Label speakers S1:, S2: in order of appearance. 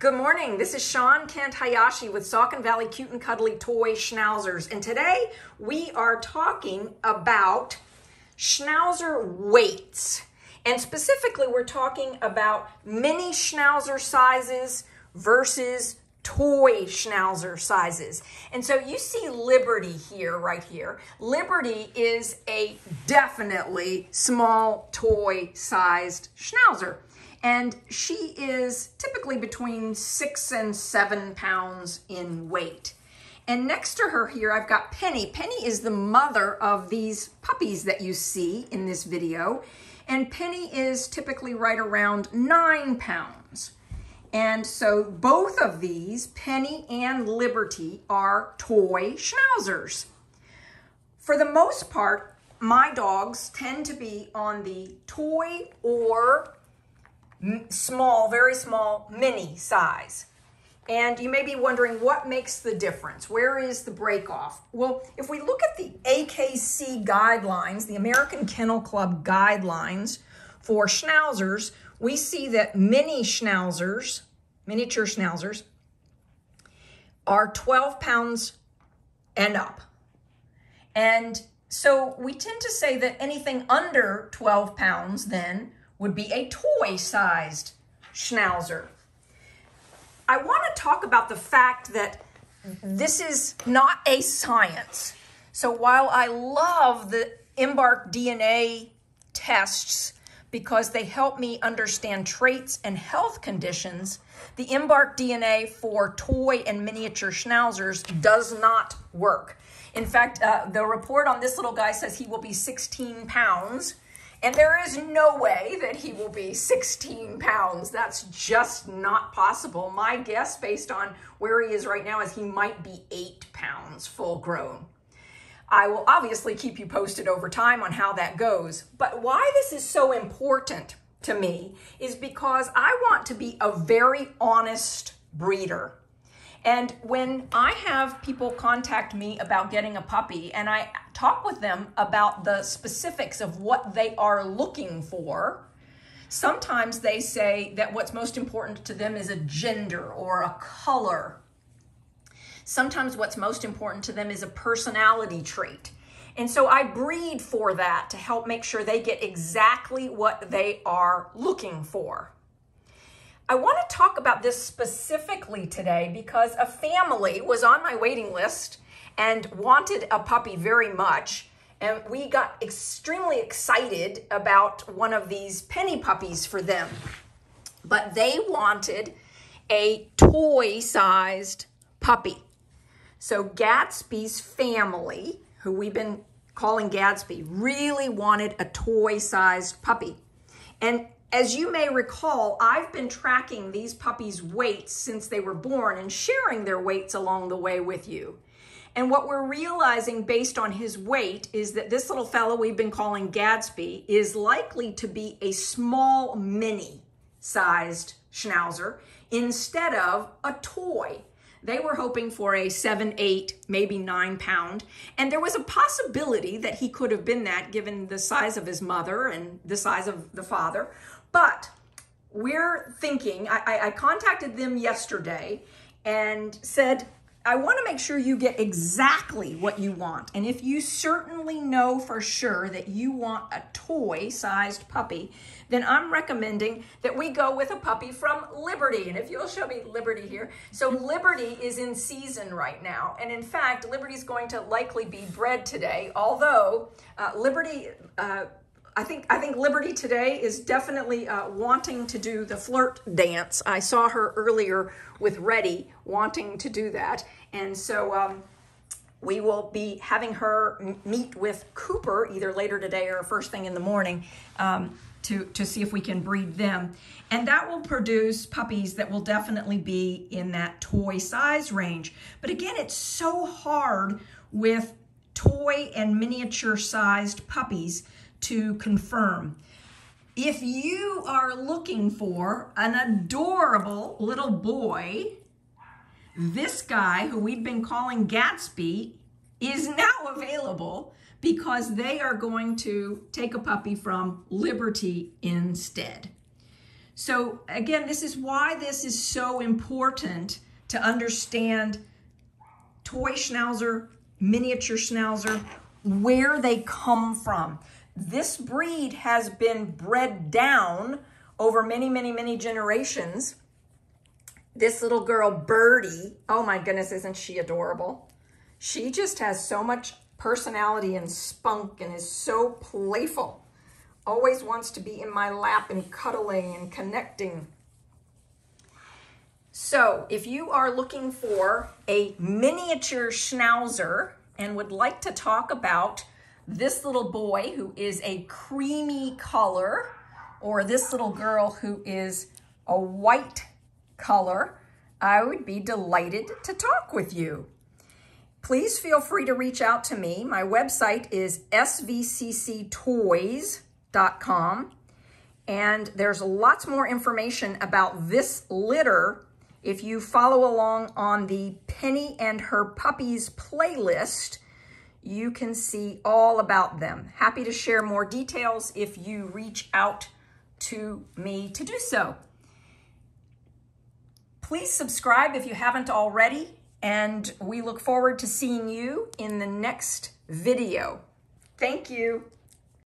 S1: Good morning. This is Shawn Kent Hayashi with Saucon Valley Cute and Cuddly Toy Schnauzers. And today we are talking about Schnauzer weights. And specifically, we're talking about mini Schnauzer sizes versus toy Schnauzer sizes. And so you see Libertee here, right here. Libertee is a definitely small toy sized Schnauzer and she is typically between six and seven pounds in weight. And next to her here, I've got Penny. Penny is the mother of these puppies that you see in this video. And Penny is typically right around nine pounds. And so both of these, Penny and Libertee, are toy schnauzers. For the most part, my dogs tend to be on the toy or small, very small, mini size. And you may be wondering what makes the difference? Where is the break off? Well, if we look at the AKC guidelines, the American Kennel Club guidelines for schnauzers, we see that mini schnauzers, miniature schnauzers, are 12 pounds and up. And so we tend to say that anything under 12 pounds then would be a toy-sized schnauzer. I want to talk about the fact that this is not a science. So while I love the Embark DNA tests because they help me understand traits and health conditions, the Embark DNA for toy and miniature schnauzers does not work. In fact, uh, the report on this little guy says he will be 16 pounds and there is no way that he will be 16 pounds. That's just not possible. My guess, based on where he is right now, is he might be eight pounds full grown. I will obviously keep you posted over time on how that goes. But why this is so important to me is because I want to be a very honest breeder. And when I have people contact me about getting a puppy and I talk with them about the specifics of what they are looking for, sometimes they say that what's most important to them is a gender or a color. Sometimes what's most important to them is a personality trait. And so I breed for that to help make sure they get exactly what they are looking for. I want to talk about this specifically today because a family was on my waiting list and wanted a puppy very much. And we got extremely excited about one of these penny puppies for them. But they wanted a toy sized puppy. So Gatsby's family, who we've been calling Gatsby, really wanted a toy sized puppy. And as you may recall, I've been tracking these puppies' weights since they were born and sharing their weights along the way with you. And what we're realizing based on his weight is that this little fellow we've been calling Gatsby is likely to be a small mini sized schnauzer instead of a toy. They were hoping for a seven, eight, maybe nine pound. And there was a possibility that he could have been that given the size of his mother and the size of the father. But we're thinking, I, I contacted them yesterday and said, I want to make sure you get exactly what you want. And if you certainly know for sure that you want a toy-sized puppy, then I'm recommending that we go with a puppy from Libertee. And if you'll show me Libertee here. So Libertee is in season right now. And in fact, Libertee is going to likely be bred today, although uh, Libertee... Uh, I think I think Libertee today is definitely uh, wanting to do the flirt dance. I saw her earlier with Reddy wanting to do that, and so um, we will be having her meet with Cooper either later today or first thing in the morning um, to to see if we can breed them, and that will produce puppies that will definitely be in that toy size range. But again, it's so hard with toy and miniature sized puppies to confirm. If you are looking for an adorable little boy, this guy who we've been calling Gatsby is now available because they are going to take a puppy from Libertee instead. So again, this is why this is so important to understand toy schnauzer, miniature schnauzer, where they come from. This breed has been bred down over many, many, many generations. This little girl, Birdie, oh my goodness, isn't she adorable? She just has so much personality and spunk and is so playful. Always wants to be in my lap and cuddling and connecting. So if you are looking for a miniature schnauzer and would like to talk about this little boy who is a creamy color or this little girl who is a white color, I would be delighted to talk with you. Please feel free to reach out to me. My website is svcctoys.com and there's lots more information about this litter if you follow along on the Penny and Her Puppies playlist, you can see all about them. Happy to share more details if you reach out to me to do so. Please subscribe if you haven't already, and we look forward to seeing you in the next video. Thank you.